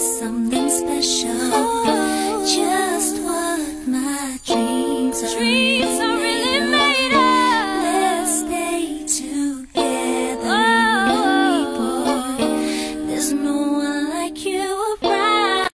something special. Just what my dreams are. Dreams are